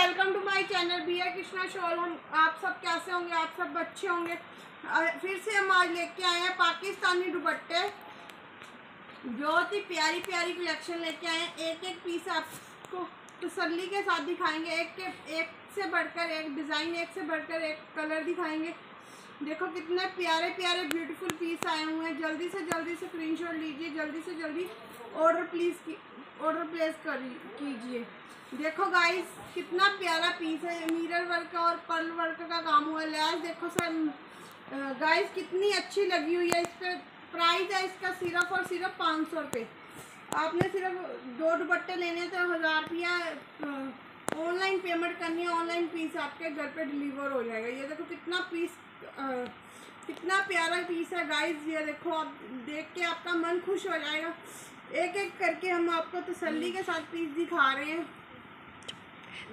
Welcome to my channel B R Krishna shawl हम आप सब कैसे होंगे? आप सब अच्छे होंगे? फिर से हम आज लेके आए हैं पाकिस्तानी दुपट्टे। बहुत ही प्यारी प्यारी कलेक्शन लेके आए हैं। एक एक पीस आपको तसली के साथ दिखाएँगे। एक के एक से बढ़कर एक डिज़ाइन एक से बढ़कर एक कलर दिखाएँगे। देखो कितने प्यारे प्यारे ब्यूटीफुल पीस आए हुए हैं। जल्दी से जल्दी से स्क्रीनशॉट लीजिए, जल्दी से जल्दी ऑर्डर प्लीज़ ऑर्डर प्लेस कर, कीजिए। देखो गाइस कितना प्यारा पीस है। मिरर वर्क का और पर्ल वर्क का का काम हुआ लैस देखो सर गाइस कितनी अच्छी लगी हुई है। इस पर प्राइस है इसका सिर्फ़ और सिर्फ़ पाँच सौ रुपये आपने सिर्फ़ दो दुपट्टे लेने तो हज़ार रुपया पेमेंट करनी है ऑनलाइन पीस आपके घर पे डिलीवर हो जाएगा। ये देखो कितना पीस आ, कितना प्यारा पीस है गाइस ये देखो आप देख के आपका मन खुश हो जाएगा। एक एक करके हम आपको तसल्ली के साथ पीस दिखा रहे हैं।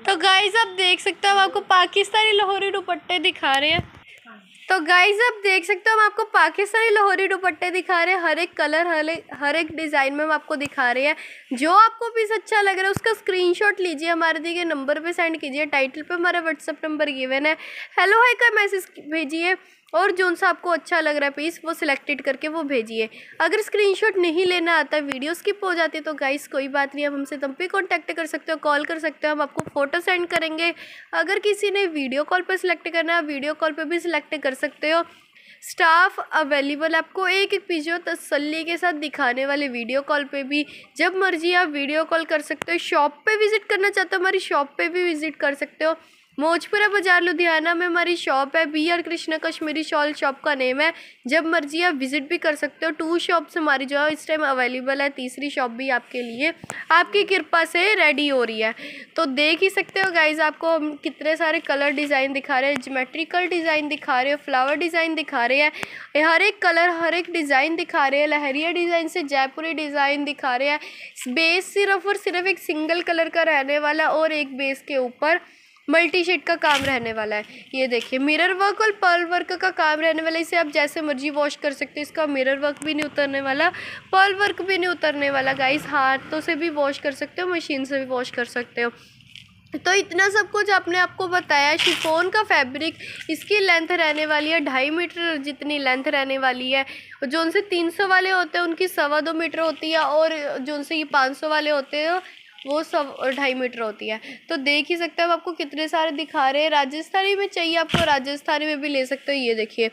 तो गाइस आप देख सकते हो आपको पाकिस्तानी लाहौरी दुपट्टे दिखा रहे हैं। तो गाइज़ आप देख सकते हो, हम आपको पाकिस्तानी लाहौरी दुपट्टे दिखा रहे हैं। हर एक कलर हर एक हर एक डिज़ाइन में हम आपको दिखा रहे हैं। जो आपको पीस अच्छा लग रहा है, उसका स्क्रीनशॉट लीजिए, हमारे दिए गए नंबर पे सेंड कीजिए। टाइटल पे हमारा व्हाट्सअप नंबर गिवन है। हेलो हाई का मैसेज भेजिए? और जो सा आपको अच्छा लग रहा है पीस वो सिलेक्टेड करके वो भेजिए। अगर स्क्रीनशॉट नहीं लेना आता वीडियो स्किप हो जाती है तो गाइस कोई बात नहीं, आप हमसे तब भी कॉन्टैक्ट कर सकते हो कॉल कर सकते हो, हम आपको फ़ोटो सेंड करेंगे। अगर किसी ने वीडियो कॉल पर सिलेक्ट करना है वीडियो कॉल पर भी सिलेक्ट कर सकते हो। स्टाफ अवेलेबल आपको एक एक जो तसल्ली के साथ दिखाने वाले वीडियो कॉल पे भी, जब मर्ज़ी आप वीडियो कॉल कर सकते हो। शॉप पे विज़िट करना चाहते हो, हमारी शॉप पे भी विज़िट कर सकते हो। मोजपुरा बाज़ार, लुधियाना में हमारी शॉप है। B R Krishna Kashmiri shawl shop का नेम है। जब मर्ज़ी आप विज़िट भी कर सकते हो। टू शॉप्स हमारी जो है, इस टाइम अवेलेबल है। तीसरी शॉप भी आपके लिए। आपकी कृपा से रेडी हो रही है। तो देख ही सकते हो गाइज़ आपको हम कितने सारे कलर डिज़ाइन दिखा रहे हैं। जोमेट्रिकल डिज़ाइन दिखा रहे हो। फ्लावर डिज़ाइन दिखा रहे हैं। हर एक कलर हर एक डिज़ाइन दिखा रहे हैं। लहरिया डिज़ाइन से जयपुरी डिज़ाइन दिखा रहे हैं। बेस सिर्फ़ और सिर्फ़ एक सिंगल कलर का रहने वाला और एक बेस के ऊपर। मल्टी शेड का काम रहने वाला है। ये देखिए मिरर वर्क और पर्ल वर्क का काम रहने वाला है। इसे आप जैसे मर्ज़ी वॉश कर सकते हो। इसका मिरर वर्क भी नहीं उतरने वाला पर्ल वर्क भी नहीं उतरने वाला। गाइस हाथों से भी वॉश कर सकते हो मशीन से भी वॉश कर सकते हो। तो इतना सब कुछ आपने आपको बताया। शिफोन का फैब्रिक इसकी लेंथ रहने वाली है। ढाई मीटर जितनी लेंथ रहने वाली है। जो उनसे तीन सौ वाले होते हैं, उनकी सवा दो मीटर होती है और जो उनसे ये पाँच सौ वाले होते हैं वो सब ढाई मीटर होती है। तो देख ही सकते हो आपको कितने सारे दिखा रहे हैं। राजस्थानी में चाहिए आपको, राजस्थानी में भी ले सकते हो, ये देखिए।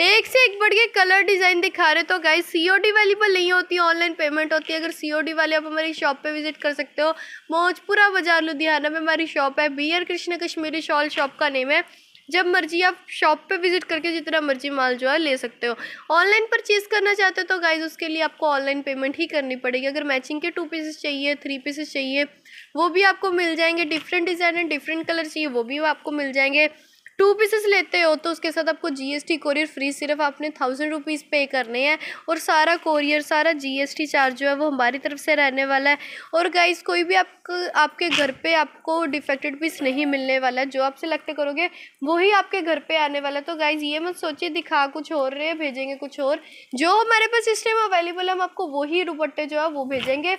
एक से एक बढ़ के कलर डिज़ाइन दिखा रहे तो गाइस सीओडी वाली पर नहीं होती ऑनलाइन पेमेंट होती है। अगर सीओडी वाले आप हमारी शॉप पे विज़िट कर सकते हो। मौजपुरा बाज़ार, लुधियाना में हमारी शॉप है। B R Krishna Kashmiri shawl shop का नेम है। जब मर्ज़ी आप शॉप पे विज़िट करके जितना मर्ज़ी माल जो है ले सकते हो। ऑनलाइन परचेज़ करना चाहते हो तो गाइज़ उसके लिए आपको ऑनलाइन पेमेंट ही करनी पड़ेगी। अगर मैचिंग के टू पीसेस चाहिए थ्री पीसेस चाहिए, वो भी आपको मिल जाएँगे। Different design and different colour चाहिए, वो भी आपको मिल जाएँगे। टू पीसेस लेते हो तो उसके साथ आपको जीएसटी कोरियर फ्री सिर्फ़ आपने थाउज़ेंड रुपीज़ पे करने हैं और सारा कोरियर सारा जीएसटी चार्ज जो है वो हमारी तरफ़ से रहने वाला है। और गाइस कोई भी आपको, आपके घर पे आपको डिफेक्टेड पीस नहीं मिलने वाला है जो आप सिलेक्ट करोगे वही आपके घर पे आने वाला है। तो गाइज़ ये मत सोचिए, दिखा कुछ और रहे, भेजेंगे कुछ और। जो हमारे पास इस टाइम अवेलेबल है, हम आपको वही दुपट्टे जो है वो भेजेंगे।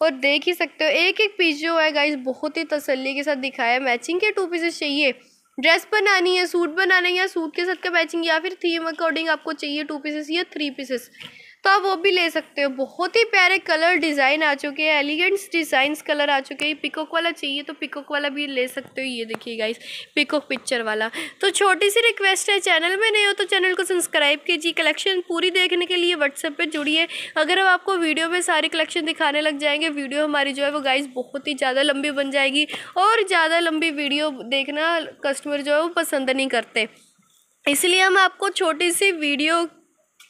और देख ही सकते हो एक एक पीस जो है गाइज़ बहुत ही तसल्ली के साथ दिखाया मैचिंग के टू पीसेस चाहिए। ड्रेस बनानी है, सूट बनाना है या सूट के साथ का मैचिंग या फिर थीम अकॉर्डिंग आपको चाहिए टू पीसेस या थ्री पीसेस तो आप वो भी ले सकते हो। बहुत ही प्यारे कलर डिज़ाइन आ चुके हैं एलिगेंट्स डिज़ाइंस कलर आ चुके हैं। पिकोक वाला चाहिए तो पिकोक वाला भी ले सकते हो। ये देखिए गाइस पिकोक पिक्चर वाला। तो छोटी सी रिक्वेस्ट है चैनल में नहीं हो तो चैनल को सब्सक्राइब कीजिए। कलेक्शन पूरी देखने के लिए व्हाट्सएप पर जुड़िए। अगर हम आपको वीडियो में सारी कलेक्शन दिखाने लग जाएँगे वीडियो हमारी जो है वो गाइस बहुत ही ज़्यादा लंबी बन जाएगी और ज़्यादा लंबी वीडियो देखना कस्टमर जो है वो पसंद नहीं करते। इसलिए हम आपको छोटी सी वीडियो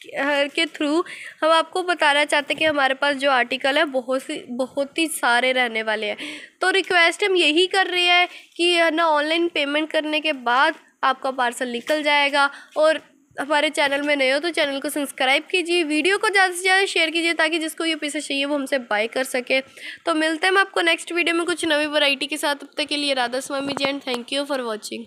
के थ्रू हम आपको बताना चाहते हैं कि हमारे पास जो आर्टिकल है, बहुत सी, बहुत ही सारे रहने वाले हैं। तो रिक्वेस्ट हम यही कर रहे हैं कि है ना ऑनलाइन पेमेंट करने के बाद आपका पार्सल निकल जाएगा। और हमारे चैनल में नए हो तो चैनल को सब्सक्राइब कीजिए वीडियो को ज़्यादा से ज़्यादा शेयर कीजिए ताकि जिसको ये पीसेस चाहिए वो हमसे बाय कर सके। तो मिलते हैं हम आपको नेक्स्ट वीडियो में कुछ नई वैरायटी के साथ। अब तक के लिए Radha Swami ji and thank you for watching